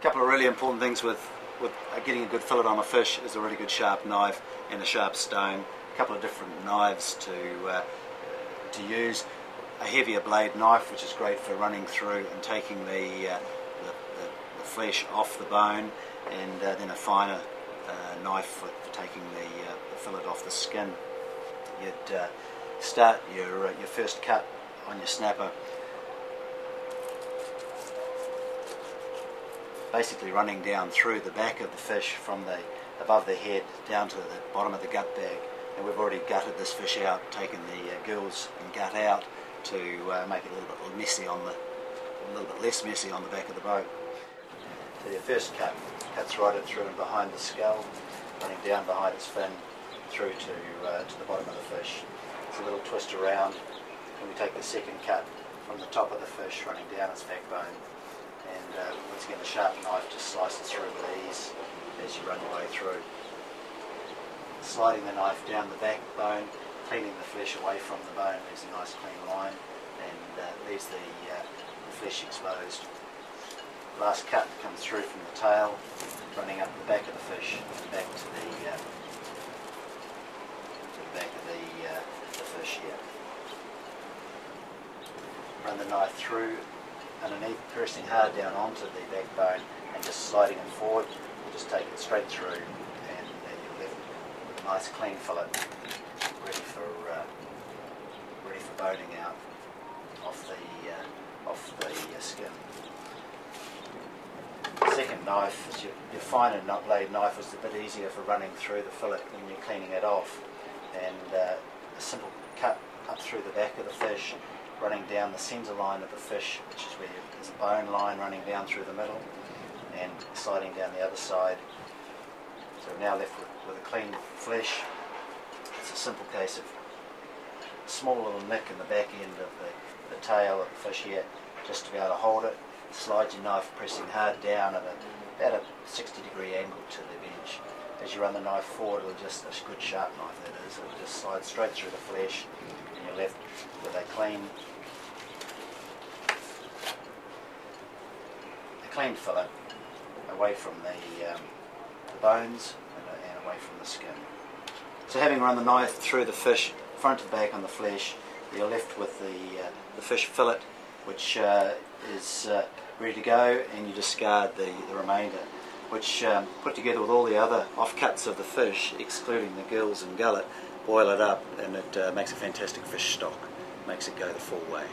A couple of really important things with, with getting a good fillet on a fish is a really good sharp knife and a sharp stone. A couple of different knives to, uh, to use. A heavier blade knife, which is great for running through and taking the, uh, the, the, the, flesh off the bone, and uh, then a finer uh, knife for, for taking the, uh, the, fillet off the skin. You'd uh, start your, your first cut on your snapper basically running down through the back of the fish from the above the head down to the bottom of the gut bag. And we've already gutted this fish out taken the uh, gills and gut out to uh, make it a little bit messy on the a little bit less messy on the back of the boat. So your first cut cuts right through and behind the skull running down behind its fin through to uh, to the bottom of the fish. It's a little twist around. And we take the second cut from the top of the fish running down its backbone uh, once again the sharp knife just slices through with ease as you run your way through. Sliding the knife down the backbone, cleaning the flesh away from the bone leaves a nice clean line and uh, leaves the, uh, the, flesh exposed. Last cut comes through from the tail, running up the back of the fish back to the, uh, to the back of the, uh, the fish here. Run the knife through underneath, pressing hard down onto the backbone and just sliding it forward. You just take it straight through and then you're left with a nice clean fillet ready for uh, ready for boning out off the uh, off the uh, skin. Second knife is your, your finer blade knife is a bit easier for running through the fillet when you're cleaning it off and uh, a simple cut up through the back of the fish running down the centre line of the fish, which is where there's a bone line running down through the middle and sliding down the other side. So we're now left with, with a clean flesh. It's a simple case of a small little nick in the back end of the, the tail of the fish here, just to be able to hold it. Slide your knife pressing hard down at a, about a 60 degree angle to the bench. As you run the knife forward, it'll just, a good sharp knife that is, it'll just slide straight through the flesh and you're left with a clean clean fillet away from the, um, the bones and, uh, and, away from the skin. So having run the knife through the fish, front to back on the flesh, you're left with the, uh, the fish fillet which uh, is uh, ready to go and you discard the, the remainder which um, put together with all the other offcuts of the fish, excluding the gills and gullet, boil it up and it uh, makes a fantastic fish stock, makes it go the full way.